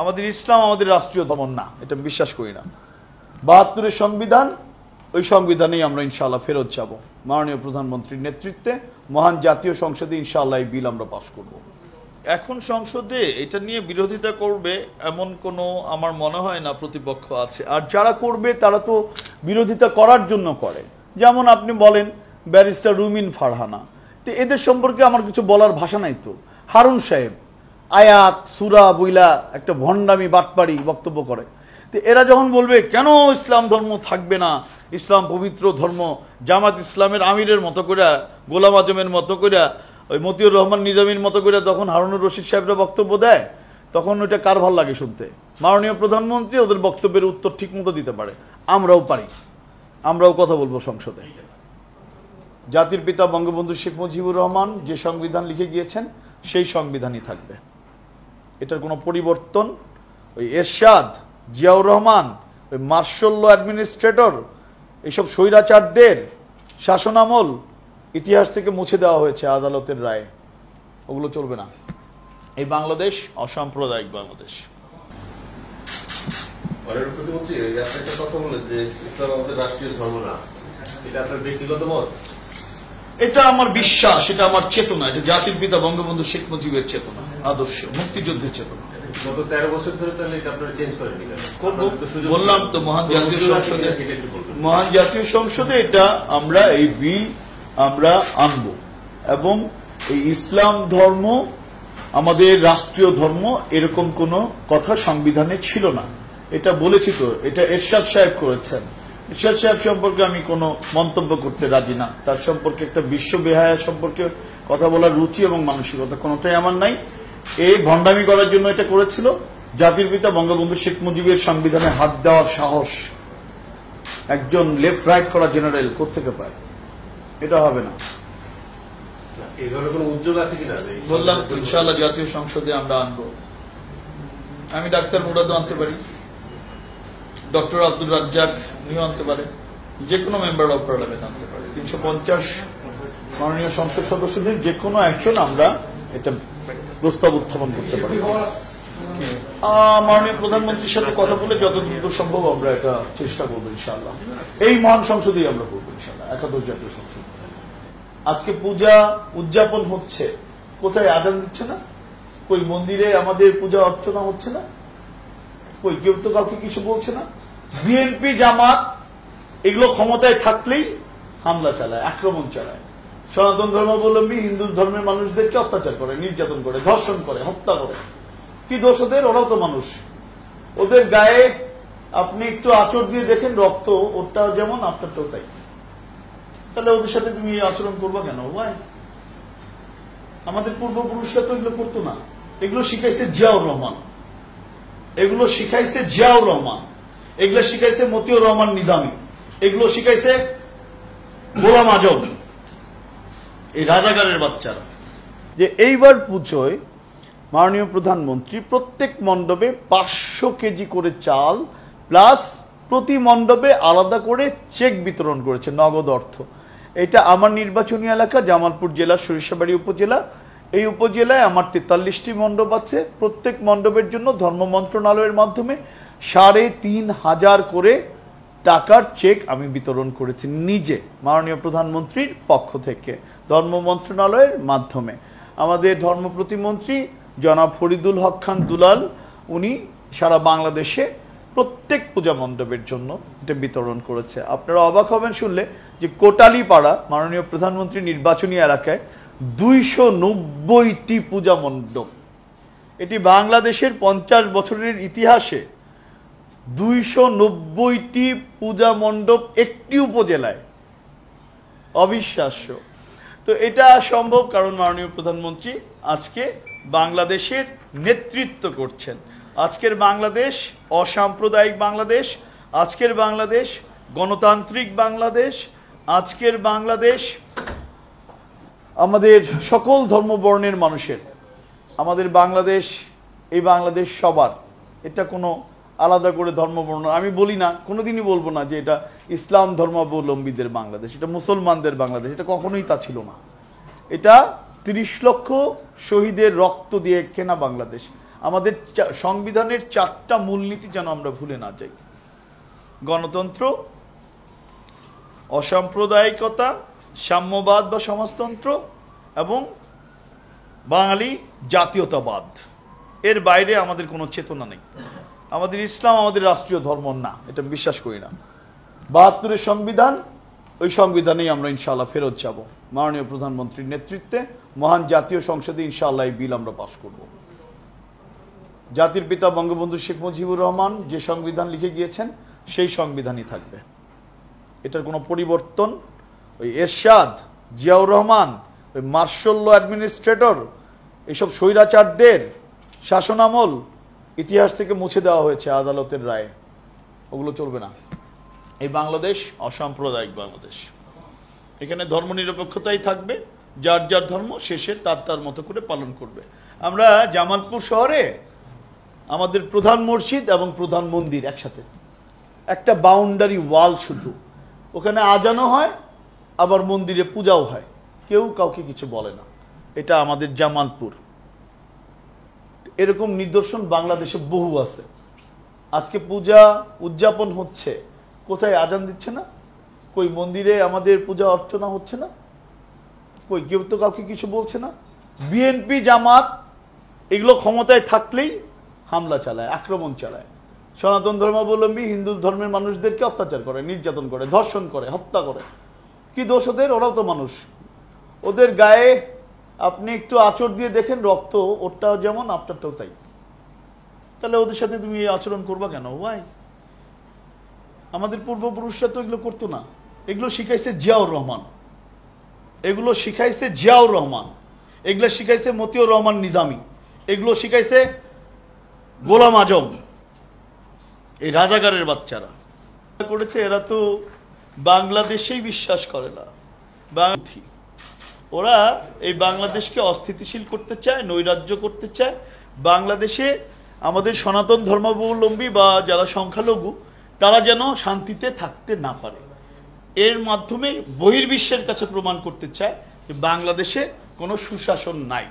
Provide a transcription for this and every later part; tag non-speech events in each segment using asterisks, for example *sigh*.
আমাদের ইসলাম আমাদের রাষ্ট্রীয় দমন না, এটা বিশ্বাস করি না। বাহাত্তরের সংবিধান, ওই সংবিধানেই আমরা ইনশাআল্লাহ ফেরত যাব। মাননীয় প্রধানমন্ত্রীর নেতৃত্বে মহান জাতীয় সংসদে ইনশাআল্লাহ এই বিল আমরা পাশ করব। এখন সংসদে এটা নিয়ে বিরোধিতা করবে এমন কোনো আমার মনে হয় না, প্রতিপক্ষ আছে। আর যারা করবে তারা তো বিরোধিতা করার জন্য করে। যেমন আপনি বলেন, ব্যারিস্টার রুমিন ফারহানা। তো এদের সম্পর্কে আমার কিছু বলার ভাষা নাই তো। হারুন সাহেব আয়াত, সুরা, বইলা একটা ভণ্ডামি, বাটপাড়ি বক্তব্য করে। তো এরা যখন বলবে, কেন ইসলাম ধর্ম থাকবে না? ইসলাম পবিত্র ধর্ম, জামাত ইসলামের আমিরের মতো করে গোলাম আজমের মতো করে ওই মতিউর রহমান নিজামীর মতো করে তখন হারুনুর রশিদ সাহেবরা বক্তব্য দেয়? তখন ওইটা কার ভালো লাগে শুনতে? মাননীয় প্রধানমন্ত্রী ওদের বক্তব্যের উত্তর ঠিক মতো দিতে পারে। আমরাও পারি। আমরাও কথা বলব সংসদে। জাতির পিতা বঙ্গবন্ধু শেখ মুজিবুর রহমান যে সংবিধান লিখে গিয়েছেন, সেই সংবিধানই থাকবে। এটার কোনো পরিবর্তন? ওই এরশাদ, জিয়াউর রহমান, ওই মার্শাল অ্যাডমিনিস্ট্রেটর, এইসব স্বৈরাচারদের শাসনামল ইতিহাস থেকে মুছে দেওয়া হয়েছে আদালতের রায়ে। ওগুলো চলবে না। এই বাংলাদেশ, অসাম্প্রদায়িক বাংলাদেশ। ধর্ম না, এটা আপনার ব্যক্তিগত মত? এটা আমার বিশ্বাস এটা আমার চেতনা এটা জাতির পিতা বঙ্গবন্ধু শেখ মুজিবের চেতনা আদর্শ মুক্তিযুদ্ধের চেতনা গত তেরো বছর ধরে তাহলে এটা আপনারা চেঞ্জ করেনি কেন? করব। আপনাদের বললাম তো মহান জাতীয় সংসদে। মহান জাতীয় সংসদে এটা আমরা এই বিল আমরা আনব এবং এই ইসলাম ধর্ম আমাদের রাষ্ট্রীয় ধর্ম এরকম কোনো কথা সংবিধানে ছিল না এটা বলেছি তো এটা এরশাদ সাহেব করেছেন এরশাদ সাহেব সম্পর্কে আমি কোনো মন্তব্য করতে রাজি না। তার সম্পর্কে একটা বিশ্ব বেহায়া সম্পর্কে কথা বলার রুচি এবং মানসিকতা কোনোটাই আমার নাই। এই ভণ্ডামি করার জন্য এটা করেছিল। জাতির পিতা বঙ্গবন্ধু শেখ মুজিবের সংবিধানে হাত দেওয়ার সাহস একজন লেফট রাইট করা জেনারেল কোথেকে পায়? এটা হবে না। বললাম ইনশাআল্লাহ জাতীয় সংসদে আমরা আনব। আমি ডাক্তার মুরাদও আনতে পারি। ডক্টর আব্দুল রাজ্জাক উনিও আনতে পারে। যে কোনো মেম্বার অফ পার্লামেন্ট আনতে পারে। তিনশো পঞ্চাশ মাননীয় সংসদ সদস্যদের যে কোনো একজন আমরা এটা প্রস্তাব উত্থাপন করতে পারি। মাননীয় প্রধানমন্ত্রীর সাথে কথা বলে যত দ্রুত সম্ভব আমরা এটা চেষ্টা করব ইনশাআল্লাহ। এই মহান সংসদেই আমরা করব ইনশাআল্লাহ একাদশ জাতীয় সংসদ। আজকে পূজা উদযাপন হচ্ছে। কোথায় আদান দিচ্ছে না? কই মন্দিরে আমাদের পূজা অর্চনা হচ্ছে না? কই কেউ তো কাউকে কিছু বলছে না? বিএনপি জামাত এগুলো ক্ষমতায় থাকলেই হামলা চালায়, আক্রমণ চালায়। সনাতন ধর্মাবলম্বী হিন্দু ধর্মের মানুষদেরকে অত্যাচার করে, নির্যাতন করে, ধর্ষণ করে, হত্যা করে। কি দোষ ওদের? ওরাও তো মানুষ। ওদের গায়ে আপনি একটু আচর দিয়ে দেখেন রক্ত ওটা যেমন আপনারটাও তাই। তাহলে ওদের সাথে তুমি আচরণ করবা কেন? ভাই আমাদের পূর্বপুরুষরা তো এগুলো করতো না। এগুলো শিখাইছে জিয়াউর রহমান। এগুলো শিখাইছে জিয়াউর রহমান। এগুলো শিখাইছে মতিউর রহমান নিজামী। এগুলো শিখাইছে গোলাম আজম। এই রাজাগারের বাচ্চারা। যে এইবার পুজোয় মাননীয় প্রধানমন্ত্রী প্রত্যেক মণ্ডপে পাঁচশো কেজি করে চাল, প্লাস প্রতি মণ্ডপে আলাদা করে চেক বিতরণ করেছে, নগদ অর্থ। এটা আমার নির্বাচনী এলাকা, জামালপুর জেলার সরিষাবাড়ি উপজেলা এই উপজেলায় আমার তেতাল্লিশটি মণ্ডপ আছে। প্রত্যেক মণ্ডপের জন্য ধর্ম মন্ত্রণালয়ের মাধ্যমে সাড়ে তিন হাজার করে টাকার চেক আমি বিতরণ করেছি নিজে, মাননীয় প্রধানমন্ত্রীর পক্ষ থেকে, ধর্ম মন্ত্রণালয়ের মাধ্যমে। আমাদের ধর্ম প্রতিমন্ত্রী জনাব ফরিদুল হক খান দুলাল, উনি সারা বাংলাদেশে প্রত্যেক পূজা মণ্ডপের জন্য এটা বিতরণ করেছে। আপনারা অবাক হবেন শুনলে যে কোটালীপাড়া, মাননীয় প্রধানমন্ত্রী নির্বাচনী এলাকায় দুইশো নব্বইটি পূজা মণ্ডপ। এটি বাংলাদেশের পঞ্চাশ বছরের ইতিহাসে দুইশো নব্বইটি পূজা মণ্ডপ একটি উপজেলায়। অবিশ্বাস্য। তো এটা সম্ভব কারণ মাননীয় প্রধানমন্ত্রী আজকে বাংলাদেশের নেতৃত্ব করছেন। আজকের বাংলাদেশ অসাম্প্রদায়িক বাংলাদেশ, আজকের বাংলাদেশ গণতান্ত্রিক বাংলাদেশ, আজকের বাংলাদেশ আমাদের সকল ধর্মবর্ণের মানুষের, আমাদের বাংলাদেশ, এই বাংলাদেশ সবার, এটা কোনো আলাদা করে ধর্মবর্ণ আমি বলি না, কোনোদিনই বলব না যে এটা ইসলাম ধর্মাবলম্বীদের বাংলাদেশ, এটা মুসলমানদের বাংলাদেশ, এটা কখনোই তা ছিল না। এটা তিরিশ লক্ষ শহীদের রক্ত দিয়ে কেনা বাংলাদেশ। আমাদের সংবিধানের চারটা মূলনীতি যেন আমরা ভুলে না যাই। গণতন্ত্র, অসাম্প্রদায়িকতা সাম্যবাদ বা সমাজতন্ত্র এবং বাঙালি জাতীয়তাবাদ। এর বাইরে আমাদের কোনো চেতনা নেই। আমাদের ইসলাম আমাদের রাষ্ট্রীয় ধর্ম না, এটা বিশ্বাস করি না। বাহাত্তরের সংবিধান, ওই সংবিধানেই আমরা ইনশাআল্লাহ ফেরত যাব। মাননীয় প্রধানমন্ত্রীর নেতৃত্বে মহান জাতীয় সংসদে ইনশাআল্লাহ এই বিল আমরা পাশ করব। জাতির পিতা বঙ্গবন্ধু শেখ মুজিবুর রহমান যে সংবিধান লিখে গিয়েছেন, সেই সংবিধানই থাকবে। এটার কোনো পরিবর্তন ওই এরশাদ, জিয়াউর রহমান, ওই মার্শাল অ্যাডমিনিস্ট্রেটর এইসব স্বৈরাচারদের শাসনামল ইতিহাস থেকে মুছে দেওয়া হয়েছে আদালতের রায়ে। ওগুলো চলবে না। এই বাংলাদেশ, অসাম্প্রদায়িক বাংলাদেশ। এখানে ধর্মনিরপেক্ষতাই থাকবে, যার যার ধর্ম শেষে তার তার মতো করে পালন করবে। আমরা জামালপুর শহরে আমাদের প্রধান মসজিদ এবং প্রধান মন্দির একসাথে। একটা বাউন্ডারি ওয়াল শুধু। ওখানে আজানো হয় আবার মন্দিরে পূজাও হয়। কেউ কাউকে কিছু বলে না। এটা আমাদের জামালপুর। এরকম নিদর্শন বাংলাদেশে বহু আছে। আজকে পূজা উদযাপন হচ্ছে। কোথায় আজান দিচ্ছে না? কই মন্দিরে আমাদের পূজা অর্চনা হচ্ছে না? কই কেউ তো কাউকে কিছু বলছে না? বিএনপি জামাত এগুলো ক্ষমতায় থাকলেই হামলা চালায়, আক্রমণ চালায়। সনাতন ধর্মাবলম্বী হিন্দু ধর্মের মানুষদেরকে অত্যাচার করে, নির্যাতন করে, ধর্ষণ করে, হত্যা করে। কি দোষ ওদের? ওরাও তো মানুষ। ওদের গায়ে আপনি একটু আচর দিয়ে দেখেন, রক্ত ওরটাও যেমন, আপনারটাও তাই। তাহলে ওদের সাথে তুমি আচরণ করবা কেন? ওয়াই আমাদের পূর্বপুরুষরা তো এগুলো করতো না। এগুলো শিখাইছে জিয়াউর রহমান। এগুলো শিখাইছে জিয়াউর রহমান। এগুলো শিখাইছে মতিউর রহমান নিজামী। এগুলো শিখাইছে গোলাম আজম। এই রাজাগারের বাচ্চারা। করেছে, এরা তো বাংলাদেশেই বিশ্বাস করে না। ওরা এই বাংলাদেশকে অস্থিতিশীল করতে চায়, নৈরাজ্য করতে চায়। বাংলাদেশে আমাদের সনাতন ধর্মাবলম্বী বা যারা সংখ্যালঘু, তারা যেন শান্তিতে থাকতে না পারে। এর মাধ্যমে বহির্বিশ্বের কাছে প্রমাণ করতে চায় যে বাংলাদেশে কোনো সুশাসন নাই।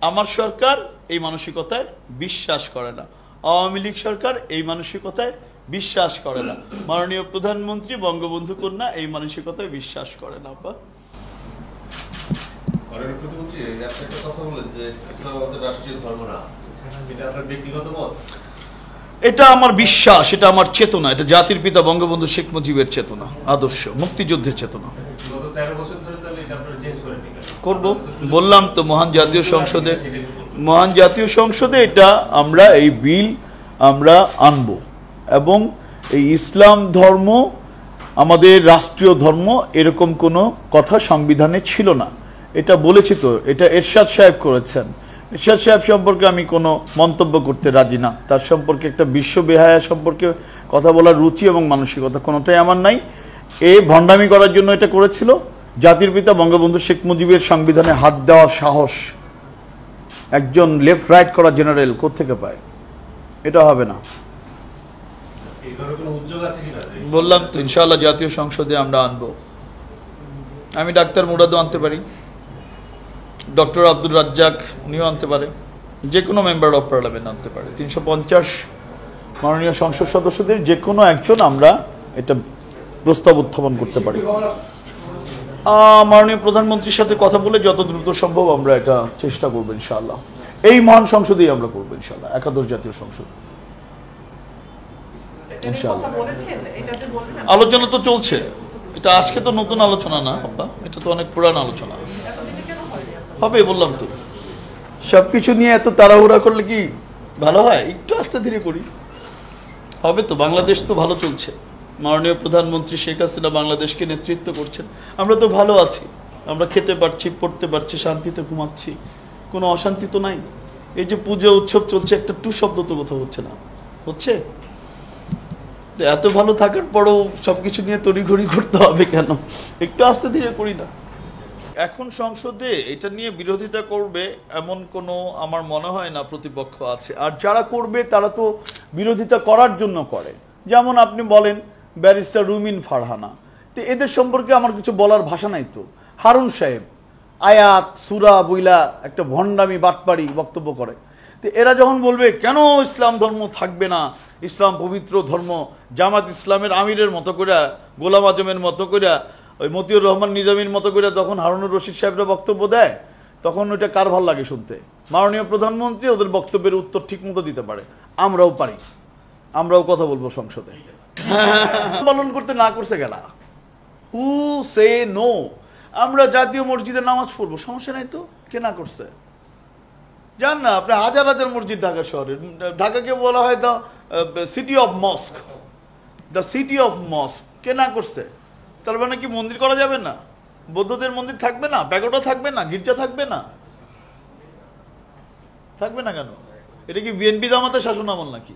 আমার সরকার এই মানসিকতায় বিশ্বাস করে না। আওয়ামী লীগ সরকার এই মানসিকতায় বিশ্বাস করে না। মাননীয় প্রধানমন্ত্রী বঙ্গবন্ধু কন্যা এই মানসিকতায় বিশ্বাস করে না না। এটা আমার বিশ্বাস এটা আমার চেতনা এটা জাতির পিতা বঙ্গবন্ধু শেখ মুজিবের চেতনা আদর্শ মুক্তিযুদ্ধের চেতনা। করব। বললাম তো মহান জাতীয় সংসদে মহান জাতীয় সংসদে এটা আমরা এই বিল আমরা আনব। এবং এই ইসলাম ধর্ম, আমাদের রাষ্ট্রীয় ধর্ম এরকম কোনো কথা সংবিধানে ছিল না। এটা বলেছি তো, এটা এরশাদ সাহেব করেছেন। এরশাদ সাহেব সম্পর্কে আমি কোনো মন্তব্য করতে রাজি না। তার সম্পর্কে একটা বিশ্ব বেহায়া সম্পর্কে কথা বলার রুচি এবং মানসিকতা কোনোটাই আমার নাই। এ ভণ্ডামি করার জন্য এটা করেছিল। জাতির পিতা বঙ্গবন্ধু শেখ মুজিবের সংবিধানে হাত দেওয়ার সাহস একজন লেফট রাইট করা জেনারেল কোত্থেকে পায়? এটা হবে না এই ধরনের কোনো উদ্যোগ আছে কিনা যে- বললাম তো, ইনশাআল্লাহ জাতীয় সংসদে আমরা আনব। আমি ডাক্তার মুরাদও আনতে পারি। ডক্টর আব্দুল রাজ্জাক, উনিও আনতে পারে। যে কোনো মেম্বার অফ পার্লামেন্ট আনতে পারে। তিনশো পঞ্চাশ মাননীয় সংসদ সদস্যদের যে কোনো একজন আমরা এটা প্রস্তাব উত্থাপন করতে পারি। মাননীয় প্রধানমন্ত্রীর সাথে কথা বলে যত দ্রুত সম্ভব আমরা এটা চেষ্টা করব, ইনশাআল্লাহ। এই মহান সংসদেই আমরা করব, ইনশাআল্লাহ। একাদশ জাতীয় সংসদ এটা নিয়ে ইনশাআল্লাহ। কথা বলেছেন এটাতে বলবেন আপনি? আলোচনা তো চলছে। এটা আজকে তো নতুন আলোচনা না বাবা এটা তো অনেক পুরান আলোচনা? হবে বললাম তো। সবকিছু নিয়ে এত তাড়াহুড়া করলে কি? ভালো হয় একটু আস্তে ধীরে করি। হবে তো বাংলাদেশ তো ভালো চলছে। মাননীয় প্রধানমন্ত্রী শেখ হাসিনা বাংলাদেশকে নেতৃত্ব করছেন। আমরা তো ভালো আছি। আমরা খেতে পারছি পড়তে পারছি শান্তিতে ঘুমাচ্ছি। কোনো অশান্তি তো নাই। এই যে পুজো উৎসব চলছে একটা টু শব্দ তো কোথাও হচ্ছে না। হচ্ছে? তো এত ভালো থাকার পরও সবকিছু নিয়ে তড়িঘড়ি করতে হবে কেন? একটু আস্তে ধীরে করি না। এখন সংসদে এটা নিয়ে বিরোধিতা করবে এমন কোনো আমার মনে হয় না প্রতিপক্ষ আছে। আর যারা করবে, তারা তো বিরোধিতা করার জন্য করে। যেমন আপনি বলেন, ব্যারিস্টার রুমিন ফারহানা। তো এদের সম্পর্কে আমার কিছু বলার ভাষা নাই তো। হারুন সাহেব, আয়াত, সুরা, বইলা একটা ভণ্ডামি, বাটপাড়ি বক্তব্য করে। তো এরা যখন বলবে কেন ইসলাম ধর্ম থাকবে না? ইসলাম পবিত্র ধর্ম। জামাত ইসলামের আমিরের মতো করে গোলাম আজমের মতো করে ওই মতিউর রহমান নিজামীর মতো করে তখন হারুনুর রশিদ সাহেবরা বক্তব্য দেয় তখন ওইটা কার ভালো লাগে শুনতে? মাননীয় প্রধানমন্ত্রী ওদের বক্তব্যের উত্তর ঠিক মতো দিতে পারে। আমরাও পারি। আমরাও কথা বলব সংসদে। *laughs* পালন করতে না করছে গেলা হু সে নো আমরা জাতীয় মসজিদে নামাজ পড়ব সমস্যা নাই তো? কে না করছে? জান না, আপনি হাজার হাজার মসজিদ ঢাকা শহরে, ঢাকাকে বলা হয় the city of mosque the city of mosque কে না করছে? তার মানে কি মন্দির করা যাবে না? বৌদ্ধদের মন্দির থাকবে না? প্যাগোটা থাকবে না? গির্জা থাকবে না? থাকবে না কেন? এটা কি বিএনপি জামাতের শাসন আমল নাকি?